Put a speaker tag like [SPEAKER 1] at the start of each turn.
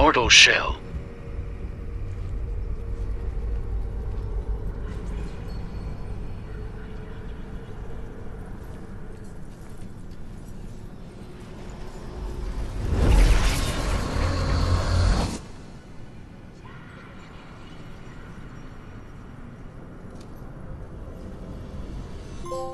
[SPEAKER 1] Mortal shell.